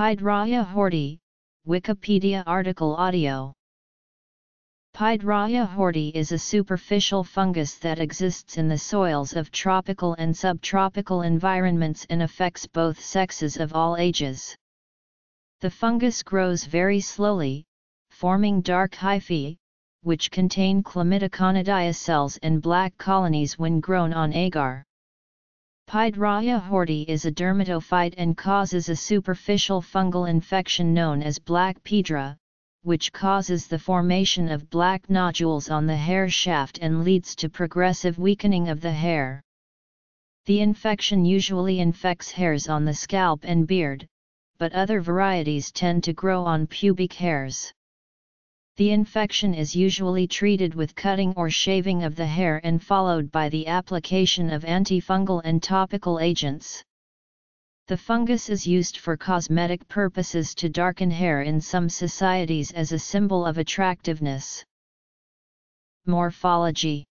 Piedraia hortae, Wikipedia article audio. Piedraia hortae is a superficial fungus that exists in the soils of tropical and subtropical environments and affects both sexes of all ages. The fungus grows very slowly, forming dark hyphae, which contain chlamydoconidia cells and black colonies when grown on agar. Piedraia hortae is a dermatophyte and causes a superficial fungal infection known as black piedra, which causes the formation of black nodules on the hair shaft and leads to progressive weakening of the hair. The infection usually infects hairs on the scalp and beard, but other varieties tend to grow on pubic hairs. The infection is usually treated with cutting or shaving of the hair and followed by the application of antifungal and topical agents. The fungus is used for cosmetic purposes to darken hair in some societies as a symbol of attractiveness. Morphology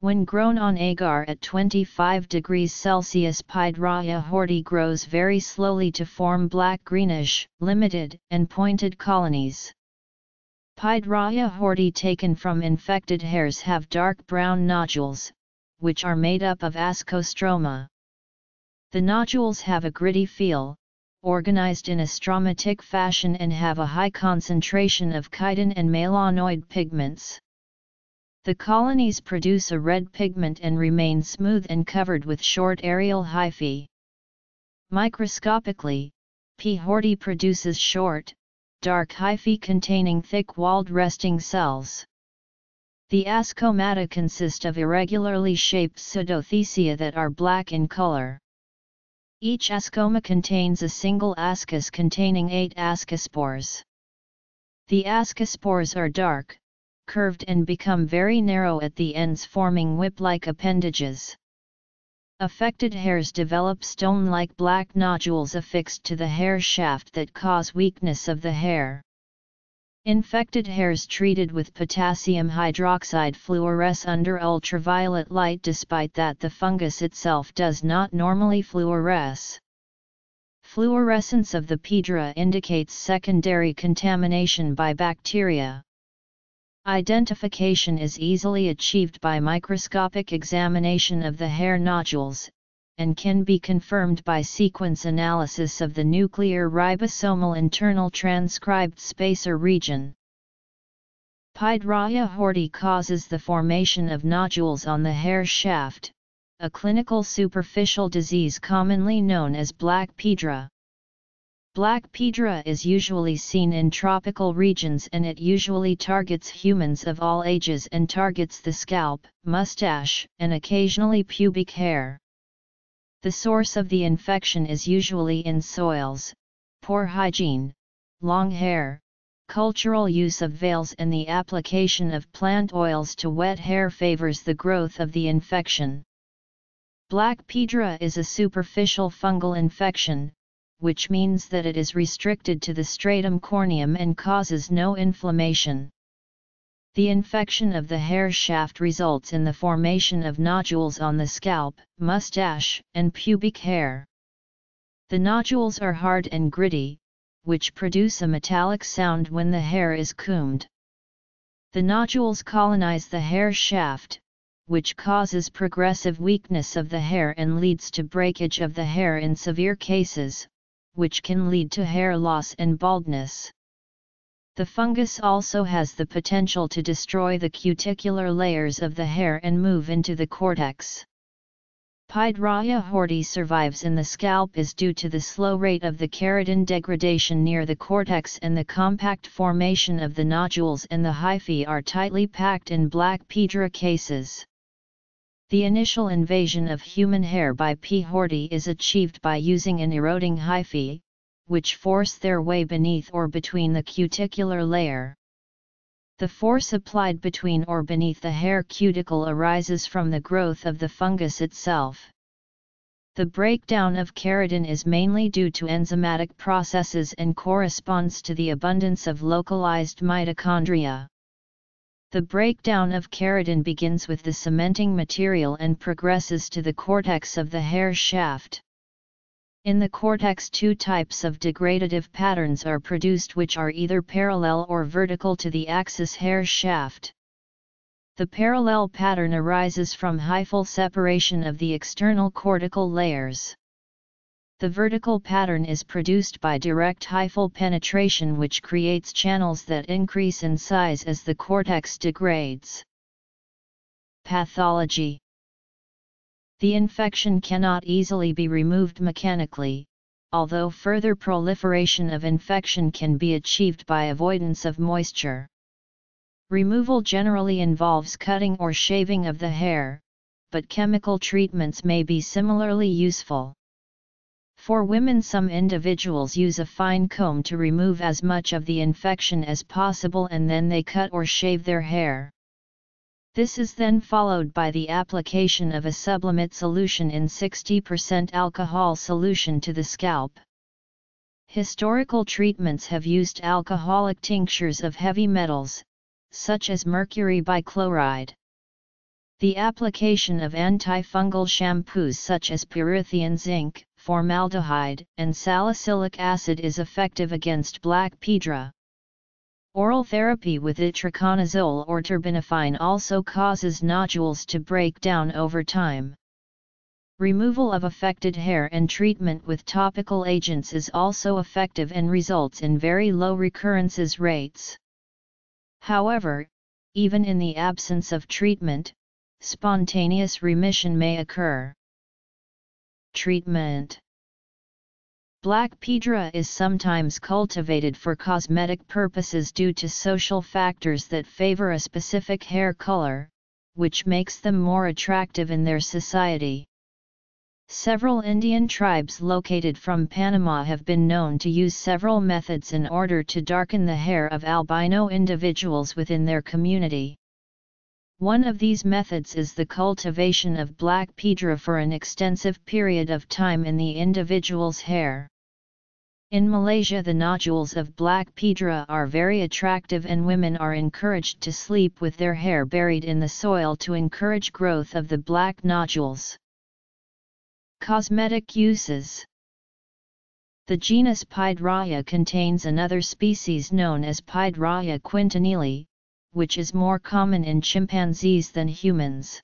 When grown on agar at 25 degrees Celsius hortae grows very slowly to form black-greenish, limited, and pointed colonies. Piedraia hortae taken from infected hairs have dark brown nodules, which are made up of ascostroma. The nodules have a gritty feel, organized in a stromatic fashion and have a high concentration of chitin and melanoid pigments. The colonies produce a red pigment and remain smooth and covered with short aerial hyphae. Microscopically, P. hortae produces short, dark hyphae containing thick-walled resting cells. The ascomata consist of irregularly shaped pseudothecia that are black in color. Each ascoma contains a single ascus containing eight ascospores. The ascospores are dark, curved and become very narrow at the ends forming whip-like appendages. Affected hairs develop stone-like black nodules affixed to the hair shaft that cause weakness of the hair. Infected hairs treated with potassium hydroxide fluoresce under ultraviolet light despite that the fungus itself does not normally fluoresce. Fluorescence of the piedra indicates secondary contamination by bacteria. Identification is easily achieved by microscopic examination of the hair nodules, and can be confirmed by sequence analysis of the nuclear ribosomal internal transcribed spacer region. Piedraia hortae causes the formation of nodules on the hair shaft, a clinical superficial disease commonly known as black piedra. Black piedra is usually seen in tropical regions and it usually targets humans of all ages and targets the scalp, mustache, and occasionally pubic hair. The source of the infection is usually in soils, poor hygiene, long hair, cultural use of veils and the application of plant oils to wet hair favors the growth of the infection. Black piedra is a superficial fungal infection, which means that it is restricted to the stratum corneum and causes no inflammation. The infection of the hair shaft results in the formation of nodules on the scalp, mustache, and pubic hair. The nodules are hard and gritty, which produce a metallic sound when the hair is combed. The nodules colonize the hair shaft, which causes progressive weakness of the hair and leads to breakage of the hair in severe cases, which can lead to hair loss and baldness. The fungus also has the potential to destroy the cuticular layers of the hair and move into the cortex. Piedraia hortae survives in the scalp is due to the slow rate of the keratin degradation near the cortex and the compact formation of the nodules and the hyphae are tightly packed in black piedra cases. The initial invasion of human hair by P. hortae is achieved by using an eroding hyphae, which force their way beneath or between the cuticular layer. The force applied between or beneath the hair cuticle arises from the growth of the fungus itself. The breakdown of keratin is mainly due to enzymatic processes and corresponds to the abundance of localized mitochondria. The breakdown of keratin begins with the cementing material and progresses to the cortex of the hair shaft. In the cortex two types of degradative patterns are produced which are either parallel or vertical to the axis hair shaft. The parallel pattern arises from hyphal separation of the external cortical layers. The vertical pattern is produced by direct hyphal penetration which creates channels that increase in size as the cortex degrades. Pathology The infection cannot easily be removed mechanically, although further proliferation of infection can be achieved by avoidance of moisture. Removal generally involves cutting or shaving of the hair, but chemical treatments may be similarly useful. For women some individuals use a fine comb to remove as much of the infection as possible and then they cut or shave their hair. This is then followed by the application of a sublimate solution in 60% alcohol solution to the scalp. Historical treatments have used alcoholic tinctures of heavy metals, such as mercury bichloride. The application of antifungal shampoos such as pyrithione zinc, formaldehyde, and salicylic acid is effective against black piedra. Oral therapy with itraconazole or terbinafine also causes nodules to break down over time. Removal of affected hair and treatment with topical agents is also effective and results in very low recurrences rates. However, even in the absence of treatment, spontaneous remission may occur. Treatment Black piedra is sometimes cultivated for cosmetic purposes due to social factors that favor a specific hair color, which makes them more attractive in their society. Several Indian tribes located from Panama have been known to use several methods in order to darken the hair of albino individuals within their community. One of these methods is the cultivation of black piedra for an extensive period of time in the individual's hair. In Malaysia the nodules of black piedra are very attractive and women are encouraged to sleep with their hair buried in the soil to encourage growth of the black nodules. Cosmetic uses The genus Piedraia contains another species known as Piedraia quintanilhae, which is more common in chimpanzees than humans.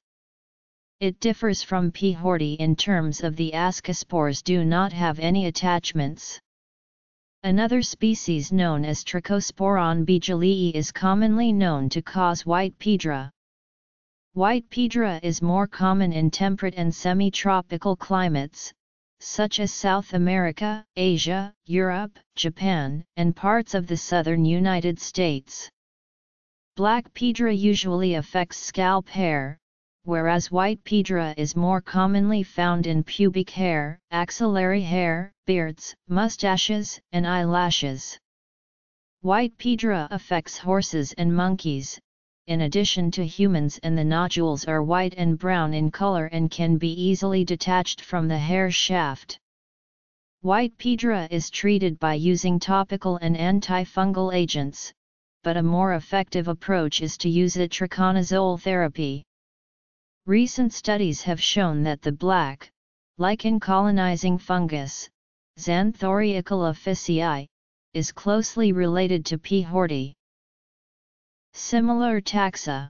It differs from P. hortae in terms of the ascospores do not have any attachments. Another species known as Trichosporon beigelii is commonly known to cause white piedra. White piedra is more common in temperate and semi-tropical climates, such as South America, Asia, Europe, Japan, and parts of the southern United States. Black piedra usually affects scalp hair, whereas white piedra is more commonly found in pubic hair, axillary hair, beards, mustaches, and eyelashes. White piedra affects horses and monkeys, in addition to humans and the nodules are white and brown in color and can be easily detached from the hair shaft. White piedra is treated by using topical and antifungal agents, but a more effective approach is to use itraconazole therapy. Recent studies have shown that the black, lichen colonizing fungus, Xanthoriicola physciae, is closely related to P. hortae. Similar taxa